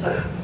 So.